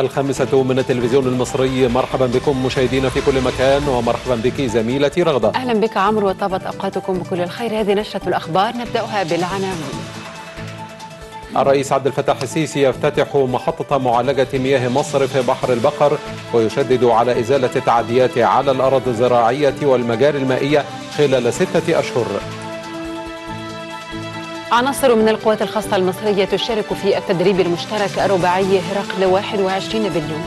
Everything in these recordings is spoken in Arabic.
الخامسة من التلفزيون المصري. مرحبا بكم مشاهدينا في كل مكان ومرحبا بك زميلتي رغدة. أهلا بك عمرو وطابت أوقاتكم بكل الخير. هذه نشرة الأخبار نبدأها بالعناوين. الرئيس عبد الفتاح السيسي يفتتح محطة معالجة مياه مصر في بحر البقر ويشدد على إزالة التعديات على الأراضي الزراعية والمجاري المائية خلال ستة أشهر. عناصر من القوات الخاصة المصرية تشارك في التدريب المشترك الرباعي هرقل 21 بليون.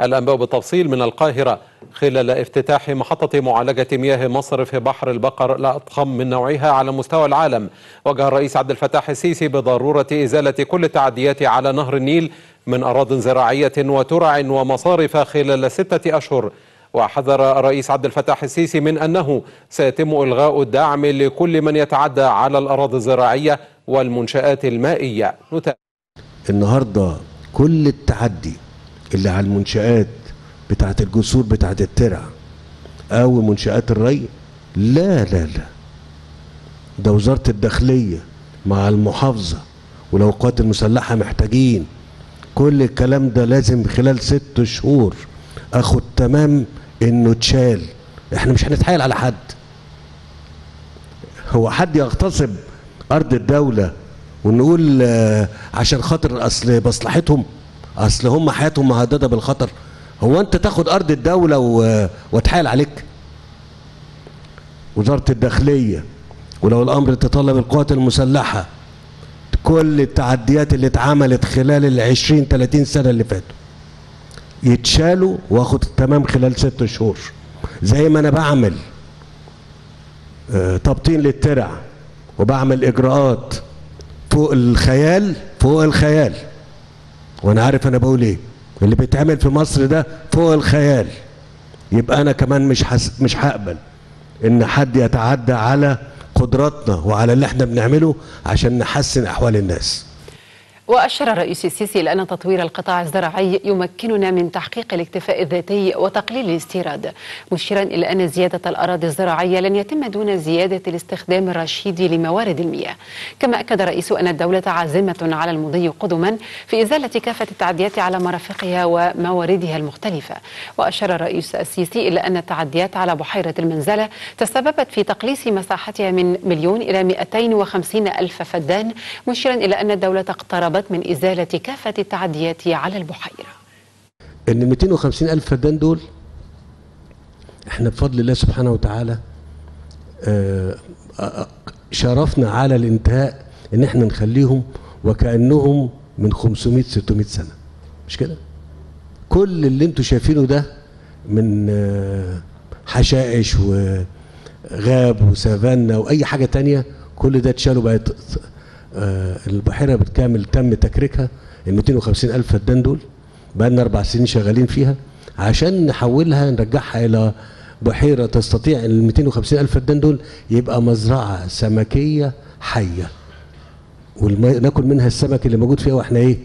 الأنباء بالتفصيل من القاهرة. خلال افتتاح محطة معالجة مياه مصر في بحر البقر الأضخم من نوعها على مستوى العالم. وجه الرئيس عبد الفتاح السيسي بضرورة إزالة كل التعديات على نهر النيل من أراض زراعية وترع ومصارف خلال ستة أشهر. وحذر الرئيس عبد الفتاح السيسي من أنه سيتم إلغاء الدعم لكل من يتعدى على الأراضي الزراعية والمنشآت المائية. النهاردة كل التعدي اللي على المنشآت بتاعت الجسور بتاعت الترع أو منشآت الري لا لا لا. ده وزارة الداخلية مع المحافظة ولو القوات المسلحة محتاجين. كل الكلام ده لازم خلال ست شهور أخد تمام إنه اتشال إحنا مش هنتحايل على حد. هو حد يغتصب أرض الدولة ونقول عشان خاطر أصل مصلحتهم. أصل هم حياتهم مهددة بالخطر. هو أنت تاخد أرض الدولة واتحايل عليك؟ وزارة الداخلية ولو الأمر تطلب القوات المسلحة كل التعديات اللي اتعملت خلال العشرين 30 سنة اللي فاتوا. يتشالوا واخد التمام خلال ست شهور. زي ما أنا بعمل تبطين للترع وبعمل إجراءات فوق الخيال فوق الخيال. وأنا عارف أنا بقول إيه. اللي بيتعمل في مصر ده فوق الخيال. يبقى أنا كمان مش حس مش هقبل إن حد يتعدى على قدراتنا وعلى اللي إحنا بنعمله عشان نحسن أحوال الناس. وأشار الرئيس السيسي إلى أن تطوير القطاع الزراعي يمكننا من تحقيق الاكتفاء الذاتي وتقليل الاستيراد مشيرا إلى أن زيادة الأراضي الزراعية لن يتم دون زيادة الاستخدام الرشيد لموارد المياه. كما أكد الرئيس أن الدولة عازمة على المضي قدما في إزالة كافة التعديات على مرافقها ومواردها المختلفة. وأشار الرئيس السيسي إلى أن التعديات على بحيرة المنزلة تسببت في تقليص مساحتها من مليون إلى 250 ألف فدان مشيرا إلى أن الدولة اقتربت من إزالة كافة التعديات على البحيرة. إن 250 ألف فدان دول إحنا بفضل الله سبحانه وتعالى شرفنا على الانتهاء إن إحنا نخليهم وكأنهم من 500 600 سنة. مش كده؟ كل اللي أنتوا شايفينه ده من حشائش وغاب وسافانا وأي حاجة تانية كل ده اتشالوا بقت آه البحيرة بالكامل تم تكريكها ال 250 ألف فدان دول بقى لنا أربع سنين شغالين فيها عشان نحولها نرجعها إلى بحيرة تستطيع ال 250 ألف فدان دول يبقى مزرعة سمكية حية. وناكل منها السمك اللي موجود فيها وإحنا إيه؟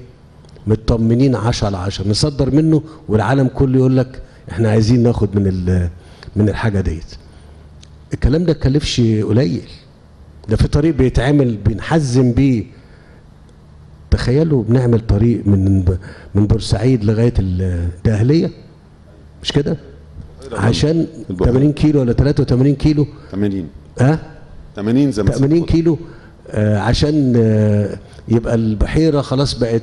مطمنين 10 على 10 نصدر منه والعالم كله يقول لك إحنا عايزين ناخد من من الحاجة ديت. الكلام ده اتكلفش قليل. ده في طريق بيتعمل بنحزم بيه. تخيلوا بنعمل طريق من من بورسعيد لغاية الدهليه مش كده؟ عشان 80 كيلو ولا 83 كيلو؟ 80 ها؟ 80 زي ما 80 كيلو آه عشان آه يبقى البحيرة خلاص بقت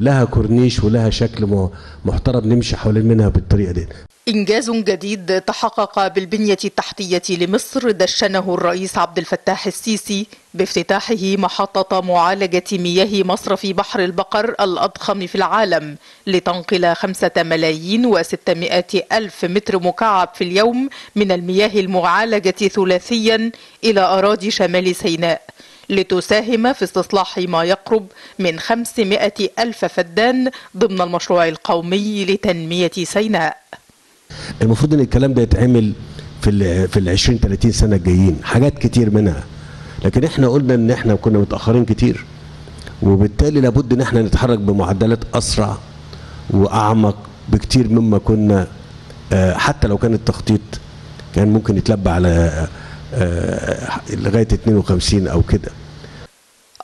لها كورنيش ولها شكل محترم نمشي حوالين منها بالطريقة دي. إنجاز جديد تحقق بالبنية التحتية لمصر دشنه الرئيس عبد الفتاح السيسي بافتتاحه محطة معالجة مياه مصرف بحر البقر الأضخم في العالم لتنقل خمسة ملايين وستمائة ألف متر مكعب في اليوم من المياه المعالجة ثلاثيا إلى أراضي شمال سيناء. لتساهم في استصلاح ما يقرب من 500 ألف فدان ضمن المشروع القومي لتنمية سيناء. المفروض إن الكلام ده يتعمل في في ال 20 30 سنة الجايين. حاجات كتير منها. لكن إحنا قلنا إن إحنا كنا متأخرين كتير. وبالتالي لابد إن إحنا نتحرك بمعدلات أسرع وأعمق بكتير مما كنا حتى لو كان التخطيط كان ممكن يتلبى على لغاية 52 أو كده.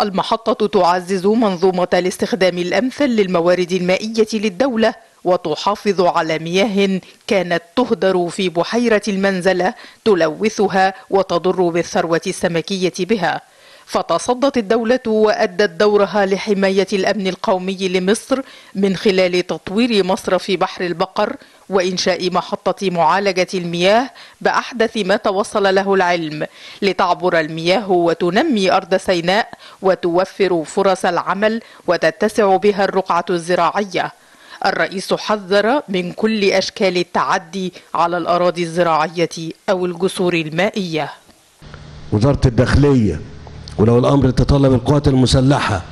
المحطة تعزز منظومة الاستخدام الأمثل للموارد المائية للدولة وتحافظ على مياه كانت تهدر في بحيرة المنزلة تلوثها وتضر بالثروة السمكية بها. فتصدت الدولة وأدت دورها لحماية الأمن القومي لمصر من خلال تطوير مصرف بحر البقر وإنشاء محطة معالجة المياه بأحدث ما توصل له العلم لتعبر المياه وتنمي أرض سيناء وتوفر فرص العمل وتتسع بها الرقعة الزراعية. الرئيس حذر من كل أشكال التعدي على الأراضي الزراعية أو الجسور المائية. وزارة الداخلية ولو الأمر تطلب القوات المسلحة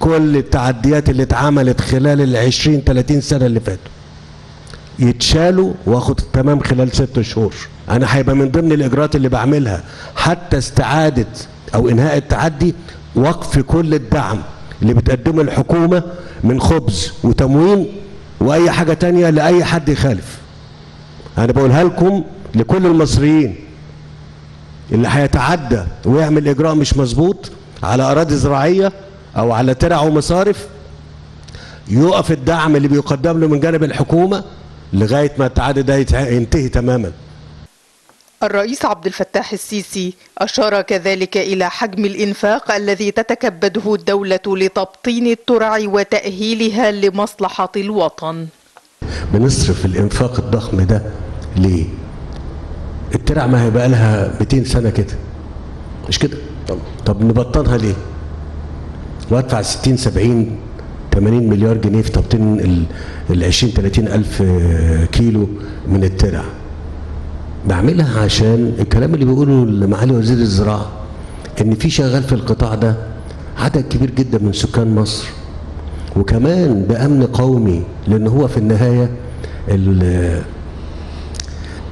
كل التعديات اللي اتعملت خلال العشرين 30 سنة اللي فاتوا يتشالوا وآخد تمام خلال ست شهور. أنا هيبقى من ضمن الإجراءات اللي بعملها حتى استعادة أو إنهاء التعدي وقف كل الدعم اللي بتقدمه الحكومة من خبز وتموين وأي حاجة تانية لأي حد يخالف. أنا بقولها لكم لكل المصريين. اللي هيتعدى ويعمل إجراء مش مظبوط على أراضي زراعية أو على ترع ومصارف يقف الدعم اللي بيقدم له من جانب الحكومة لغاية ما التعدي ده ينتهي تماما الرئيس عبد الفتاح السيسي أشار كذلك إلى حجم الإنفاق الذي تتكبده الدولة لتبطين الترع وتأهيلها لمصلحة الوطن بنصرف الإنفاق الضخم ده ليه؟ الترع ما هيبقى لها 200 سنة كده مش كده؟ طب طب نبطنها ليه؟ وادفع 60 70 80 مليار جنيه في تبطين ال- ال 20 30 ألف كيلو من الترع بعملها عشان الكلام اللي بيقوله معالي وزير الزراعة إن في شغال في القطاع ده عدد كبير جدا من سكان مصر وكمان بأمن قومي لأن هو في النهاية ال- ال-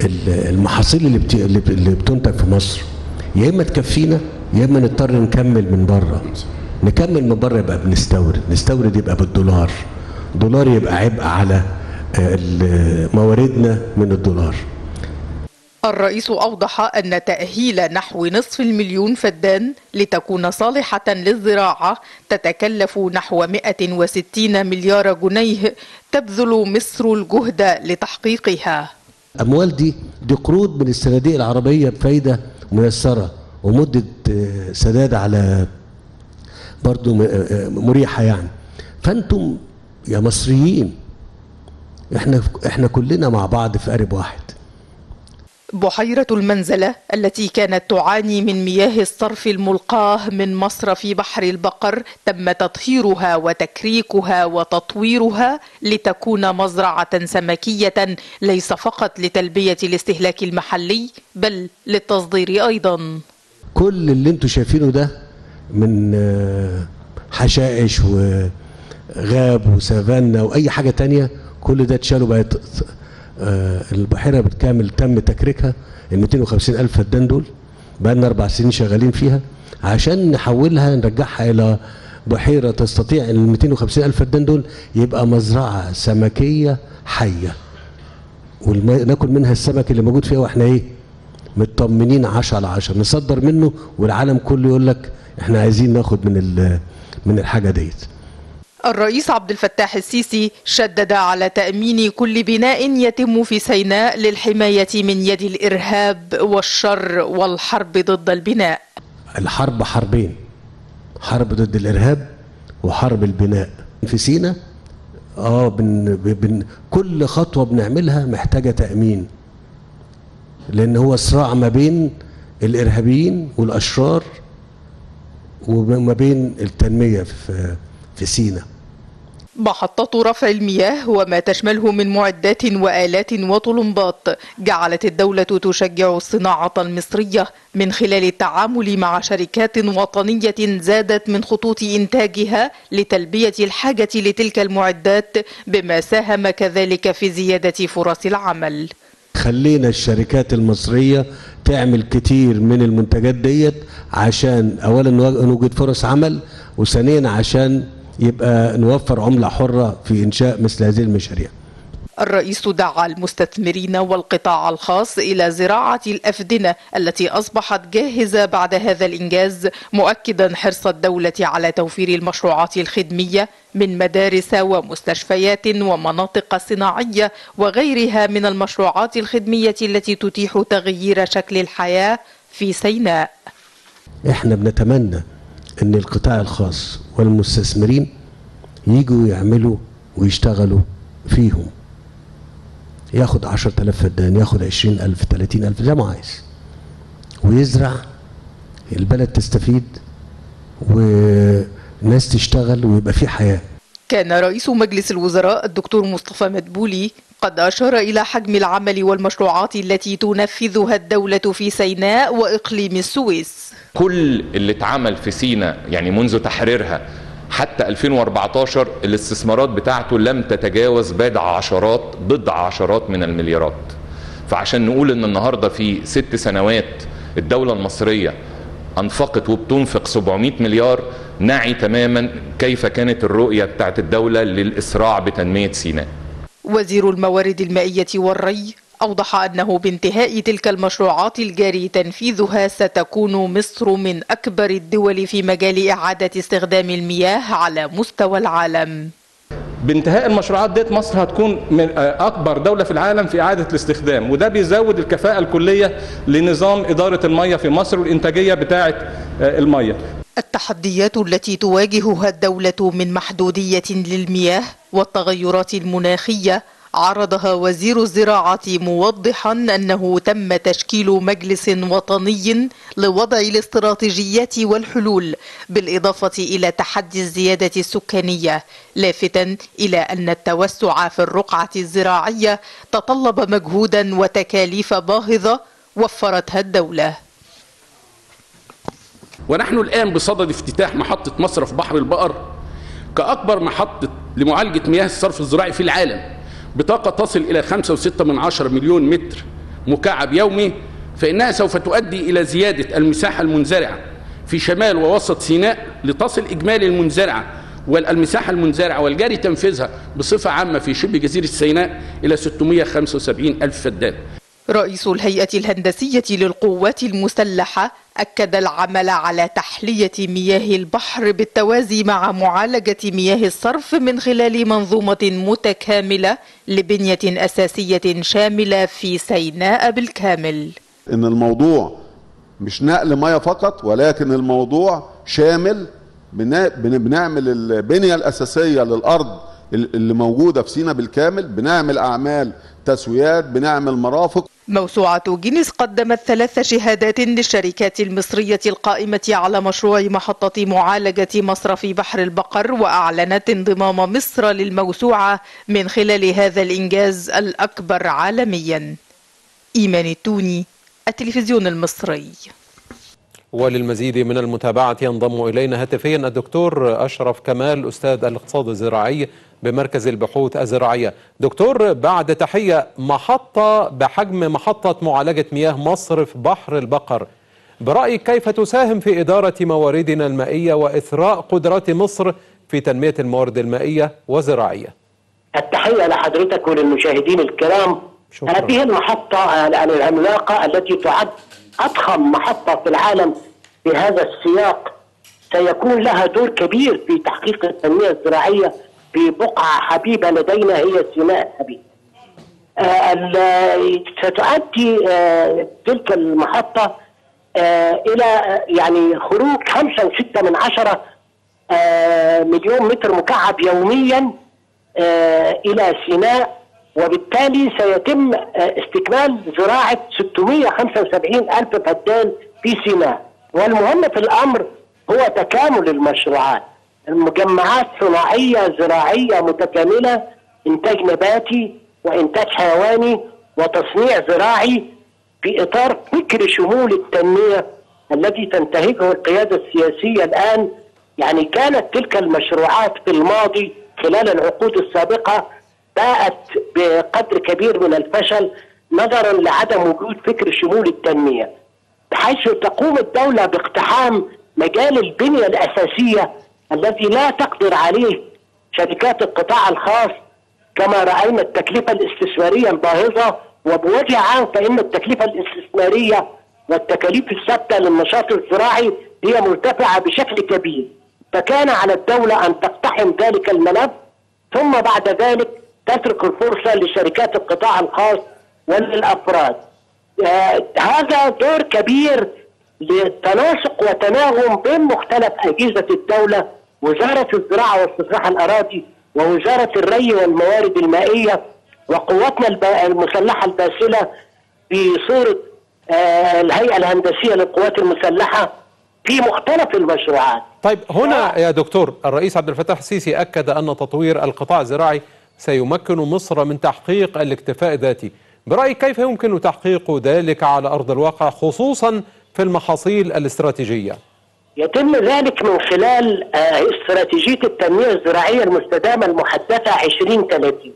المحاصيل اللي اللي بتنتج في مصر يا إما تكفينا يا إما نضطر نكمل من بره. نكمل من بره يبقى بنستورد. نستورد يبقى بالدولار. دولار يبقى عبء على آه، مواردنا من الدولار. الرئيس أوضح أن تأهيل نحو نصف المليون فدان لتكون صالحة للزراعة تتكلف نحو 160 مليار جنيه تبذل مصر الجهد لتحقيقها. الاموال دي دي قروض من الصناديق العربية بفايدة ميسرة ومدة آه، سداد على برضو آه، آه، مريحة يعني. فأنتم يا مصريين إحنا إحنا كلنا مع بعض في قارب واحد. بحيرة المنزلة التي كانت تعاني من مياه الصرف الملقاه من مصرف بحر البقر تم تطهيرها وتكريكها وتطويرها لتكون مزرعة سمكية ليس فقط لتلبية الاستهلاك المحلي بل للتصدير أيضا. كل اللي أنتوا شايفينه ده من آه، حشائش وغاب وسافانا وأي حاجة تانية كل ده اتشالوا بقت آه، البحيرة بالكامل تم تكريكها ال 250 ألف فدان دول بقى لنا أربع سنين شغالين فيها عشان نحولها نرجعها إلى بحيرة تستطيع ال 250 ألف فدان دول يبقى مزرعة سمكية حية وناكل منها السمك اللي موجود فيها وإحنا إيه؟ مطمنين 10 على 10 نصدر منه والعالم كله يقول لك إحنا عايزين ناخد من من الحاجة ديت. الرئيس عبد الفتاح السيسي شدد على تأمين كل بناء يتم في سيناء للحماية من يد الإرهاب والشر والحرب ضد البناء. الحرب حربين حرب ضد الإرهاب وحرب البناء. في سينا آه بن بن كل خطوة بنعملها محتاجة تأمين لأن هو صراع ما بين الإرهابيين والأشرار وما بين التنمية في في سينا. محطة رفع المياه وما تشمله من معدات وآلات وطلمبات جعلت الدولة تشجع الصناعة المصرية من خلال التعامل مع شركات وطنية زادت من خطوط إنتاجها لتلبية الحاجة لتلك المعدات بما ساهم كذلك في زيادة فرص العمل. خلينا الشركات المصرية تعمل كتير من المنتجات ديت عشان أولا نو- نوجد فرص عمل وثانيا عشان يبقى نوفر عملة حرة في إنشاء مثل هذه المشاريع. الرئيس دعا المستثمرين والقطاع الخاص إلى زراعة الأفدنة التي أصبحت جاهزة بعد هذا الإنجاز مؤكدا حرص الدولة على توفير المشروعات الخدمية من مدارس ومستشفيات ومناطق صناعية وغيرها من المشروعات الخدمية التي تتيح تغيير شكل الحياة في سيناء. إحنا بنتمنى إن القطاع الخاص والمستثمرين يجوا يعملوا ويشتغلوا فيهم. ياخد عشرة آلاف فدان ياخد عشرين ألف تلاتين ألف زي ما عايز. ويزرع البلد تستفيد وناس تشتغل ويبقى في حياة. كان رئيس مجلس الوزراء الدكتور مصطفى مدبولي قد أشار إلى حجم العمل والمشروعات التي تنفذها الدولة في سيناء وإقليم السويس. كل اللي اتعمل في سينا يعني منذ تحريرها حتى 2014 الاستثمارات بتاعته لم تتجاوز بضع عشرات بضع عشرات من المليارات. فعشان نقول إن النهارده في ست سنوات الدولة المصرية أنفقت وبتنفق 700 مليار نعي تماما كيف كانت الرؤية بتاعت الدولة للإسراع بتنمية سيناء. وزير الموارد المائية والري أوضح أنه بانتهاء تلك المشروعات الجاري تنفيذها ستكون مصر من أكبر الدول في مجال إعادة استخدام المياه على مستوى العالم. بانتهاء المشروعات ديت مصر هتكون من أكبر دولة في العالم في إعادة الاستخدام وده بيزود الكفاءة الكلية لنظام إدارة المية في مصر والإنتاجية بتاعة المية. التحديات التي تواجهها الدولة من محدودية للمياه والتغيرات المناخية عرضها وزير الزراعة موضحا أنه تم تشكيل مجلس وطني لوضع الاستراتيجيات والحلول بالإضافة إلى تحدي الزيادة السكانية لافتا إلى أن التوسع في الرقعة الزراعية تطلب مجهودا وتكاليف باهظة وفرتها الدولة. ونحن الآن بصدد افتتاح محطة مصرف بحر البقر كأكبر محطة لمعالجة مياه الصرف الزراعي في العالم. بطاقة تصل إلى 5.6 من عشر مليون متر مكعب يومي فإنها سوف تؤدي إلى زيادة المساحة المنزرعة في شمال ووسط سيناء لتصل إجمالي المنزرعة والمساحة المنزرعة والجاري تنفيذها بصفة عامة في شبه جزيرة سيناء إلى 675 ألف فدان. رئيس الهيئة الهندسية للقوات المسلحة أكد العمل على تحلية مياه البحر بالتوازي مع معالجة مياه الصرف من خلال منظومة متكاملة لبنية أساسية شاملة في سيناء بالكامل. إن الموضوع مش نقل ميه فقط ولكن الموضوع شامل بنعمل البنية الأساسية للأرض اللي موجودة في سينا بالكامل بنعمل أعمال تسويات بنعمل مرافق. موسوعة جينيس قدمت ثلاث شهادات للشركات المصرية القائمة على مشروع محطة معالجة مصرف بحر البقر وأعلنت انضمام مصر للموسوعة من خلال هذا الإنجاز الأكبر عالميا. إيمان التوني التلفزيون المصري. وللمزيد من المتابعة ينضم إلينا هاتفيا الدكتور أشرف كمال أستاذ الاقتصاد الزراعي. بمركز البحوث الزراعية. دكتور بعد تحية محطة بحجم محطة معالجة مياه مصر في بحر البقر برأيك كيف تساهم في إدارة مواردنا المائية وإثراء قدرات مصر في تنمية الموارد المائية والزراعية التحية لحضرتك وللمشاهدين الكرام. شكرا. هذه المحطة العملاقة التي تعد أضخم محطة في العالم في هذا السياق سيكون لها دور كبير في تحقيق التنمية الزراعية في بقعة حبيبة لدينا هي سيناء الحبيب آه، ستؤدي آه، تلك المحطة آه، إلى يعني خروج خمسة وستة من عشرة مليون متر مكعب يوميا إلى سيناء وبالتالي سيتم استكمال زراعة 675 ألف فدان في سيناء والمهم في الأمر هو تكامل المشروعات. المجمعات صناعية زراعية متكاملة إنتاج نباتي وإنتاج حيواني وتصنيع زراعي في إطار فكر شمول التنمية الذي تنتهجه القيادة السياسية الآن. يعني كانت تلك المشروعات في الماضي خلال العقود السابقة باءت بقدر كبير من الفشل نظرا لعدم وجود فكر شمول التنمية بحيث تقوم الدولة باقتحام مجال البنية الأساسية الذي لا تقدر عليه شركات القطاع الخاص كما رأينا التكلفة الاستثمارية الباهظة. وبوجه عام فإن التكلفة الاستثمارية والتكاليف الثابتة للنشاط الزراعي هي مرتفعة بشكل كبير. فكان على الدولة أن تقتحم ذلك الملف ثم بعد ذلك تترك الفرصة لشركات القطاع الخاص وللأفراد. آه هذا دور كبير للتناسق وتناغم بين مختلف أجهزة الدولة وزارة الزراعة واستصلاح الأراضي ووزارة الري والموارد المائية وقواتنا الب- المسلحة الباسلة في صوره آه الهيئة الهندسية للقوات المسلحة في مختلف المشروعات. طيب هنا يا دكتور الرئيس عبد الفتاح السيسي أكد أن تطوير القطاع الزراعي سيمكن مصر من تحقيق الاكتفاء الذاتي برأيك كيف يمكن تحقيق ذلك على أرض الواقع خصوصا في المحاصيل الاستراتيجية؟ يتم ذلك من خلال آه، استراتيجية التنمية الزراعية المستدامة المحدثة 2030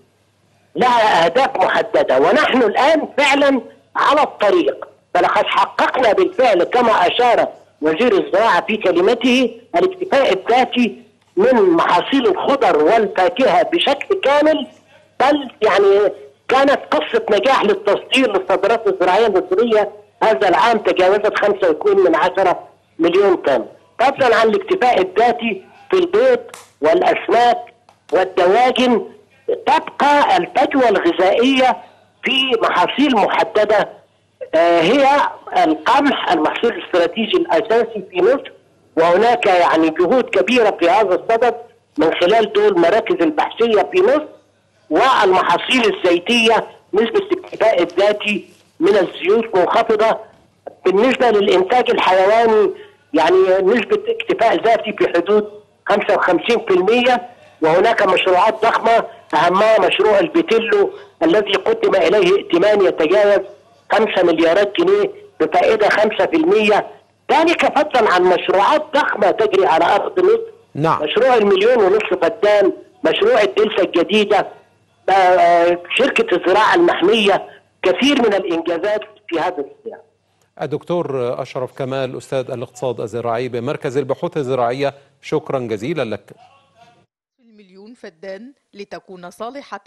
لها أهداف محددة ونحن الآن فعلا على الطريق. فلقد حققنا بالفعل كما أشار وزير الزراعة في كلمته الاكتفاء الذاتي من محاصيل الخضر والفاكهة بشكل كامل بل يعني كانت قصة نجاح للتصدير للصادرات الزراعية المصرية. هذا العام تجاوزت 5.2 من عشرة مليون طن. فضلا عن الاكتفاء الذاتي في البيض والأسماك والدواجن تبقى الفجوة الغذائية في محاصيل محددة آه، هي القمح المحصول الاستراتيجي الأساسي في مصر. وهناك يعني جهود كبيرة في هذا الصدد من خلال دول المراكز البحثية في مصر والمحاصيل الزيتية نسبة الاكتفاء الذاتي من الزيوت منخفضة. بالنسبة للإنتاج الحيواني يعني نسبة اكتفاء ذاتي في حدود 55% وهناك مشروعات ضخمة أهمها مشروع البيتيلو الذي قدم إليه ائتمان يتجاوز 5 مليارات جنيه بفائدة 5% ذلك فضلا عن مشروعات ضخمة تجري على أرض مصر. نعم. مشروع المليون ونصف فدان مشروع الدلتا الجديدة آه، شركة الزراعة المحمية كثير من الإنجازات في هذا السياق. الدكتور أشرف كمال أستاذ الاقتصاد الزراعي بمركز البحوث الزراعية. شكرا جزيلا لك. المليون فدان لتكون صالحة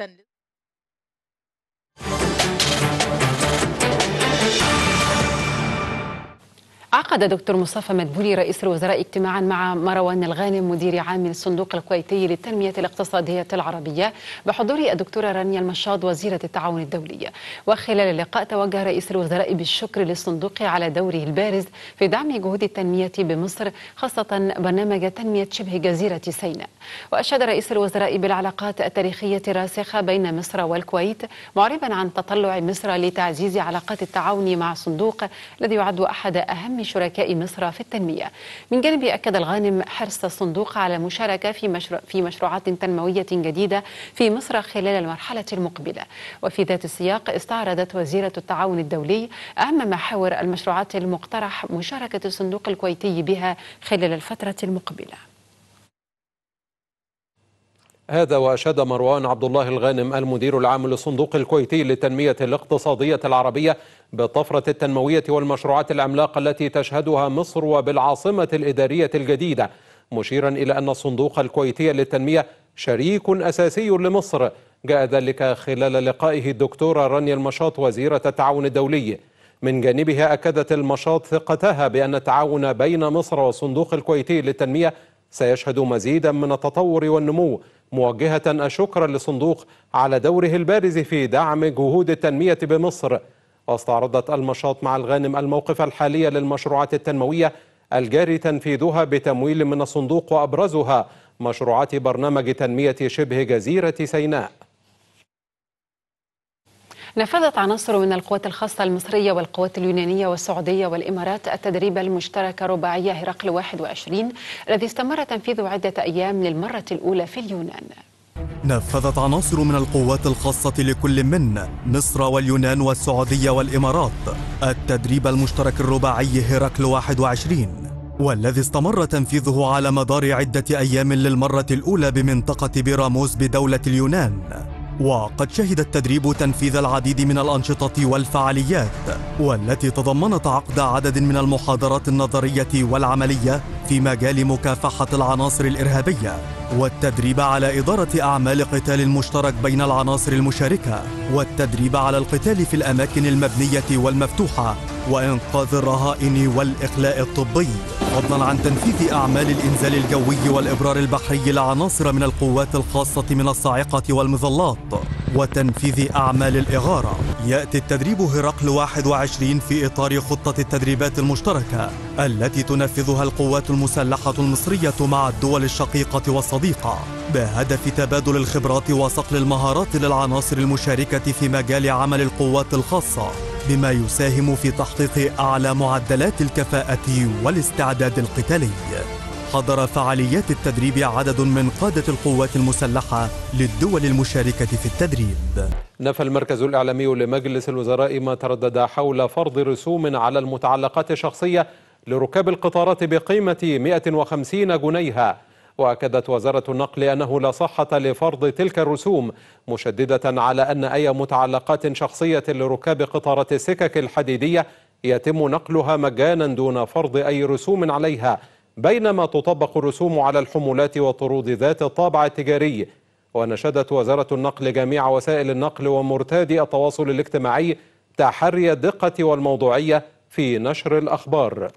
عقد دكتور مصطفى مدبولي رئيس الوزراء اجتماعا مع مروان الغانم مدير عام الصندوق الكويتي للتنمية الاقتصادية العربية بحضور الدكتورة رانيا المشاط وزيرة التعاون الدولي وخلال اللقاء توجه رئيس الوزراء بالشكر للصندوق على دوره البارز في دعم جهود التنمية بمصر خاصة برنامج تنمية شبه جزيرة سيناء. وأشاد رئيس الوزراء بالعلاقات التاريخية الراسخة بين مصر والكويت معربا عن تطلع مصر لتعزيز علاقات التعاون مع الصندوق الذي يعد أحد أهم شركاء مصر في التنمية. من جانبه أكد الغانم حرص الصندوق على المشاركة في, مشروع في مشروعات تنموية جديدة في مصر خلال المرحلة المقبلة. وفي ذات السياق استعرضت وزيرة التعاون الدولي أهم محاور المشروعات المقترح مشاركة الصندوق الكويتي بها خلال الفترة المقبلة. هذا وأشاد مروان عبد الله الغانم المدير العام للصندوق الكويتي للتنمية الاقتصادية العربية بالطفرة التنموية والمشروعات العملاقة التي تشهدها مصر وبالعاصمة الإدارية الجديدة مشيرا إلى أن الصندوق الكويتي للتنمية شريك أساسي لمصر. جاء ذلك خلال لقائه الدكتورة رانيا المشاط وزيرة التعاون الدولي. من جانبها أكدت المشاط ثقتها بأن التعاون بين مصر والصندوق الكويتي للتنمية سيشهد مزيدا من التطور والنمو موجهة الشكر للصندوق على دوره البارز في دعم جهود التنمية بمصر. واستعرضت المشاط مع الغانم الموقف الحالي للمشروعات التنموية الجاري تنفيذها بتمويل من الصندوق وأبرزها مشروعات برنامج تنمية شبه جزيرة سيناء. نفذت عناصر من القوات الخاصة المصرية والقوات اليونانية والسعودية والإمارات التدريب المشترك رباعية هرقل 21 الذي استمر تنفيذه عدة أيام للمرة الأولى في اليونان. نفذت عناصر من القوات الخاصة لكل من مصر واليونان والسعودية والإمارات التدريب المشترك الرباعي هرقل 21 والذي استمر تنفيذه على مدار عدة أيام للمرة الأولى بمنطقة بيراموس بدولة اليونان. وقد شهد التدريب تنفيذ العديد من الأنشطة والفعاليات والتي تضمنت عقد عدد من المحاضرات النظرية والعملية في مجال مكافحة العناصر الإرهابية. والتدريب على إدارة أعمال قتال مشترك بين العناصر المشاركة والتدريب على القتال في الأماكن المبنية والمفتوحة وإنقاذ الرهائن والإخلاء الطبي. فضلا عن تنفيذ أعمال الإنزال الجوي والإبرار البحري لعناصر من القوات الخاصة من الصاعقة والمظلات. وتنفيذ أعمال الإغارة. يأتي التدريب هرقل 21 في إطار خطة التدريبات المشتركة التي تنفذها القوات المسلحة المصرية مع الدول الشقيقة والصديقة. بهدف تبادل الخبرات وصقل المهارات للعناصر المشاركة في مجال عمل القوات الخاصة بما يساهم في تحقيق أعلى معدلات الكفاءة والاستعداد القتالي. حضر فعاليات التدريب عدد من قادة القوات المسلحة للدول المشاركة في التدريب. نفى المركز الإعلامي لمجلس الوزراء ما تردد حول فرض رسوم على المتعلقات الشخصية لركاب القطارات بقيمة 150 جنيها. وأكدت وزارة النقل أنه لا صحة لفرض تلك الرسوم مشددة على أن أي متعلقات شخصية لركاب قطارات السكك الحديدية يتم نقلها مجانا دون فرض أي رسوم عليها. بينما تطبق الرسوم على الحمولات والطرود ذات الطابع التجاري ونشدت وزارة النقل جميع وسائل النقل ومرتادي التواصل الاجتماعي تحري الدقة والموضوعية في نشر الأخبار.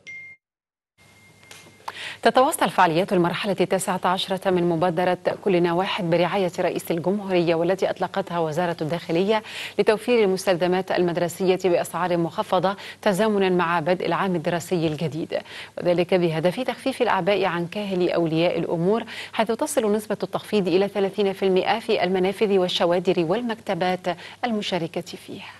تتواصل فعاليات المرحلة التاسعة عشرة من مبادرة كلنا واحد برعاية رئيس الجمهورية والتي أطلقتها وزارة الداخلية لتوفير المستلزمات المدرسية بأسعار مخفضة تزامنا مع بدء العام الدراسي الجديد. وذلك بهدف تخفيف الأعباء عن كاهل أولياء الأمور حيث تصل نسبة التخفيض إلى 30% في المنافذ والشوادر والمكتبات المشاركة فيها.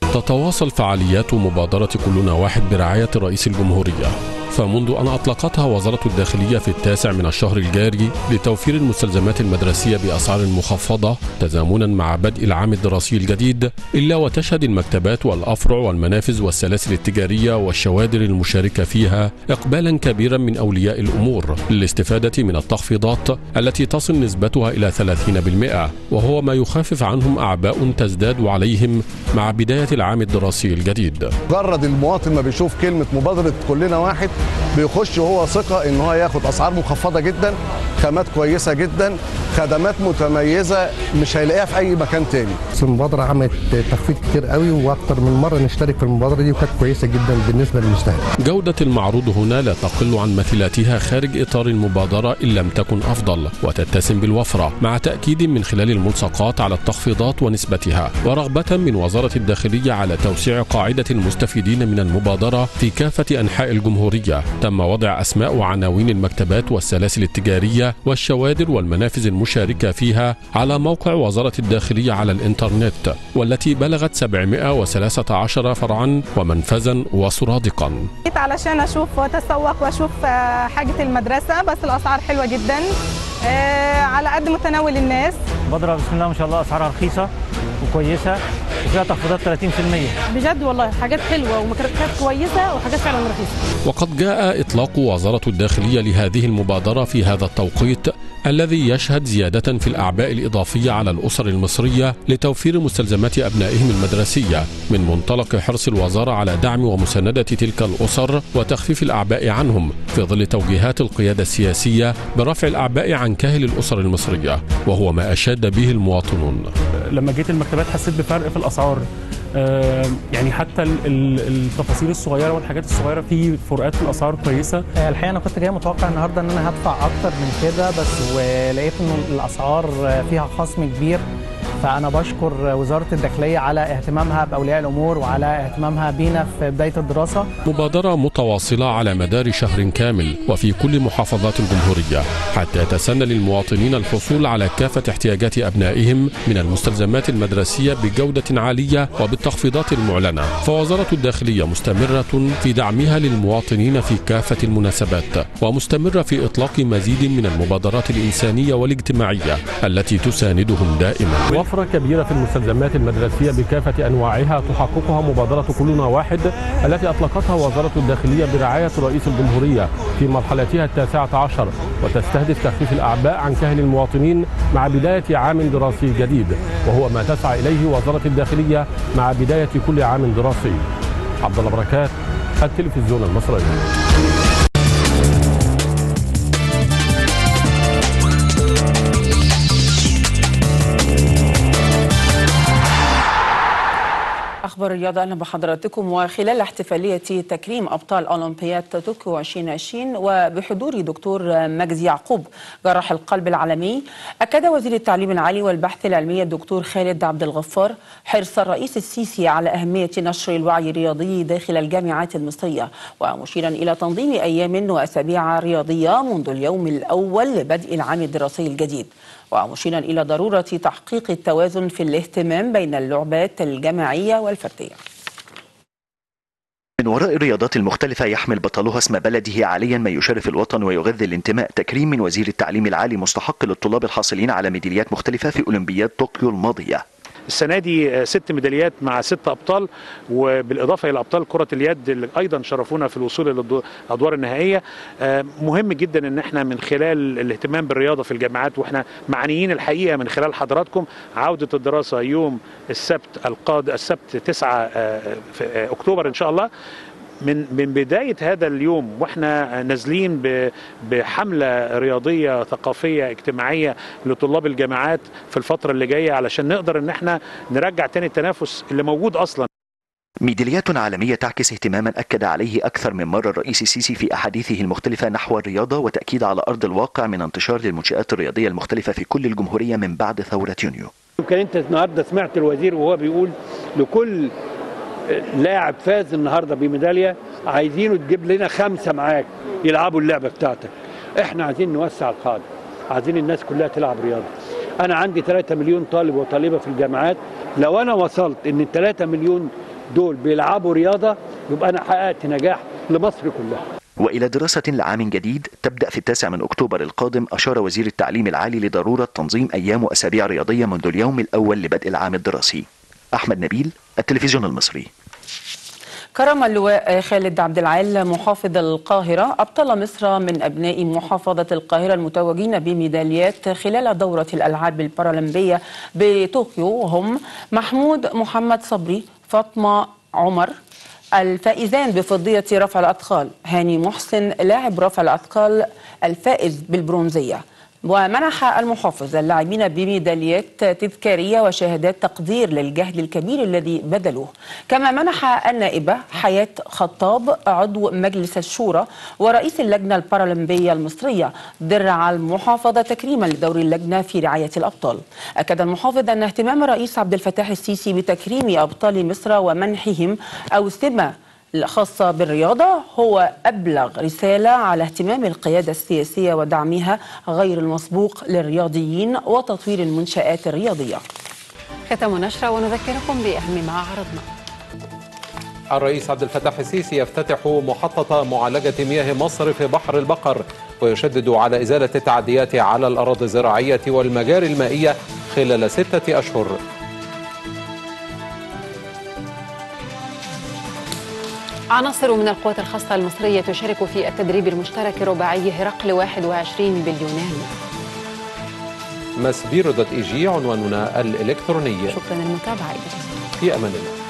تتواصل فعاليات مبادرة كلنا واحد برعاية رئيس الجمهورية. فمنذ أن أطلقتها وزارة الداخلية في التاسع من الشهر الجاري لتوفير المستلزمات المدرسية بأسعار مخفضة تزامنا مع بدء العام الدراسي الجديد إلا وتشهد المكتبات والأفرع والمنافذ والسلاسل التجارية والشوادر المشاركة فيها إقبالا كبيرا من أولياء الأمور للاستفادة من التخفيضات التي تصل نسبتها إلى 30% وهو ما يخفف عنهم أعباء تزداد عليهم مع بداية العام الدراسي الجديد. مجرد المواطن ما بيشوف كلمة مبادرة كلنا واحد بيخش وهو ثقة إن هو ياخد أسعار مخفضة جدا خامات كويسة جدا. خدمات متميزة مش هيلاقيها في أي مكان تاني. المبادرة عملت تخفيض كتير قوي وأكتر من مرة نشترك في المبادرة دي وكانت كويسة جدا بالنسبة للمستهلك. جودة المعروض هنا لا تقل عن مثيلاتها خارج إطار المبادرة إن لم تكن أفضل وتتسم بالوفرة مع تأكيد من خلال الملصقات على التخفيضات ونسبتها. ورغبة من وزارة الداخلية على توسيع قاعدة المستفيدين من المبادرة في كافة أنحاء الجمهورية. تم وضع أسماء وعناوين المكتبات والسلاسل التجارية والشوادر والمنافذ المشاركة فيها على موقع وزارة الداخلية على الإنترنت والتي بلغت 713 فرعا ومنفذا وسرادقا. جيت علشان أشوف وأتسوق وأشوف آه، حاجة المدرسة بس الأسعار حلوة جدا. آه، على قد متناول الناس. مبادرة بسم الله ما شاء الله أسعارها رخيصة وكويسة. وفيها تخفيضات 30% بجد والله حاجات حلوة ومكركات كويسة وحاجات فعلا رخيصة. وقد جاء إطلاق وزارة الداخلية لهذه المبادرة في هذا التوقيت الذي يشهد زيادة في الأعباء الإضافية على الأسر المصرية لتوفير مستلزمات أبنائهم المدرسية من منطلق حرص الوزارة على دعم ومساندة تلك الأسر وتخفيف الأعباء عنهم في ظل توجيهات القيادة السياسية برفع الأعباء عن كاهل الأسر المصرية وهو ما أشاد به المواطنون. لما جيت المكتبات حسيت بفرق في الأسعار. آه، يعني حتى ال- ال- التفاصيل الصغيرة والحاجات الصغيرة في فروقات في الأسعار كويسة. الحقيقة أنا كنت جاي متوقع النهاردة إن أنا هدفع أكتر من كده بس ولقيت إن الأسعار فيها خصم كبير. فأنا بشكر وزارة الداخلية على اهتمامها بأولياء الأمور وعلى اهتمامها بينا في بداية الدراسة. مبادرة متواصلة على مدار شهر كامل وفي كل محافظات الجمهورية حتى يتسنى للمواطنين الحصول على كافة احتياجات أبنائهم من المستلزمات المدرسية بجودة عالية وبالتخفيضات المعلنة. فوزارة الداخلية مستمرة في دعمها للمواطنين في كافة المناسبات ومستمرة في إطلاق مزيد من المبادرات الإنسانية والاجتماعية التي تساندهم دائما. وفره كبيره في المستلزمات المدرسية بكافة أنواعها تحققها مبادرة كلنا واحد التي أطلقتها وزارة الداخلية برعاية رئيس الجمهورية في مرحلتها التاسعة عشر وتستهدف تخفيف الأعباء عن كاهل المواطنين مع بداية عام دراسي جديد وهو ما تسعى إليه وزارة الداخلية مع بداية كل عام دراسي. عبد الله بركات التلفزيون المصري. أخبار الرياضة أهلا بحضراتكم وخلال احتفالية تكريم أبطال أولمبياد طوكيو 2020 وبحضور دكتور مجدي يعقوب جراح القلب العالمي أكد وزير التعليم العالي والبحث العلمي الدكتور خالد عبد الغفار حرص الرئيس السيسي على أهمية نشر الوعي الرياضي داخل الجامعات المصرية ومشيرا إلى تنظيم أيام وأسابيع رياضية منذ اليوم الأول لبدء العام الدراسي الجديد. ومشيرا إلى ضرورة تحقيق التوازن في الاهتمام بين اللعبات الجماعية والفردية. من وراء الرياضات المختلفة يحمل بطلها اسم بلده عاليا ما يشرف الوطن ويغذي الانتماء تكريم من وزير التعليم العالي مستحق للطلاب الحاصلين على ميداليات مختلفة في أولمبياد طوكيو الماضية. السنة دي ست ميداليات مع ست أبطال وبالإضافة إلى أبطال كرة اليد اللي أيضا شرفونا في الوصول للادوار النهائية. مهم جدا إن إحنا من خلال الاهتمام بالرياضة في الجامعات وإحنا معنيين الحقيقة من خلال حضراتكم عودة الدراسة يوم السبت القادم السبت 9 في أكتوبر إن شاء الله. من من بداية هذا اليوم وإحنا نازلين بحملة رياضية ثقافية اجتماعية لطلاب الجامعات في الفترة اللي جاية علشان نقدر إن إحنا نرجع تاني التنافس اللي موجود أصلا. ميداليات عالمية تعكس اهتماما أكد عليه أكثر من مرة الرئيس السيسي في أحاديثه المختلفة نحو الرياضة وتأكيد على أرض الواقع من انتشار للمنشآت الرياضية المختلفة في كل الجمهورية من بعد ثورة يونيو. يمكن أنت النهاردة سمعت الوزير وهو بيقول لكل لاعب فاز النهارده بميدالية عايزينه تجيب لنا خمسة معاك يلعبوا اللعبة بتاعتك. إحنا عايزين نوسع القاعدة عايزين الناس كلها تلعب رياضة. أنا عندي 3 مليون طالب وطالبة في الجامعات. لو أنا وصلت إن ال 3 مليون دول بيلعبوا رياضة يبقى أنا حققت نجاح لمصر كلها. وإلى دراسة لعام جديد تبدأ في التاسع من أكتوبر القادم أشار وزير التعليم العالي لضرورة تنظيم أيام وأسابيع رياضية منذ اليوم الأول لبدء العام الدراسي. أحمد نبيل التلفزيون المصري. كرم اللواء خالد عبد العال محافظ القاهرة. أبطال مصر من أبناء محافظة القاهرة المتوجين بميداليات خلال دورة الألعاب البارالمبية بطوكيو. هم محمود محمد صبري فاطمة عمر الفائزان بفضية رفع الأثقال هاني محسن لاعب رفع الأثقال الفائز بالبرونزية. ومنح المحافظ اللاعبين بميداليات تذكارية وشهادات تقدير للجهد الكبير الذي بذلوه. كما منح النائبة حياة خطاب عضو مجلس الشورى ورئيس اللجنة البارالمبية المصرية درع المحافظة تكريما لدور اللجنة في رعاية الأبطال. أكد المحافظ أن اهتمام الرئيس عبد الفتاح السيسي بتكريم أبطال مصر ومنحهم أوسمة الخاصة بالرياضة هو أبلغ رسالة على اهتمام القيادة السياسية ودعمها غير المسبوق للرياضيين وتطوير المنشآت الرياضية. ختام نشرة ونذكركم بأهم ما عرضنا. الرئيس عبد الفتاح السيسي يفتتح محطة معالجة مياه مصر في بحر البقر ويشدد على إزالة التعديات على الأراضي الزراعية والمجاري المائية خلال ستة أشهر. عناصر من القوات الخاصة المصرية تشارك في التدريب المشترك الرباعي هرقل 21 باليونان مسبيرو دوت إي جي عنواننا الإلكتروني. شكرا للمتابعة. في أمان الله.